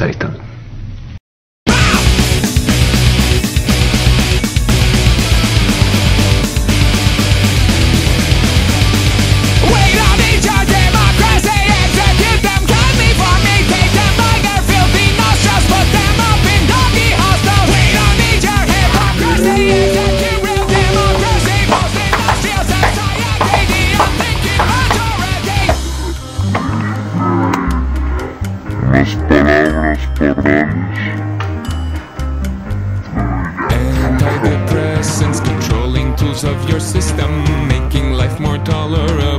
Satan. Las palabras. Antidepressants controlling tools of your system, making life more tolerable.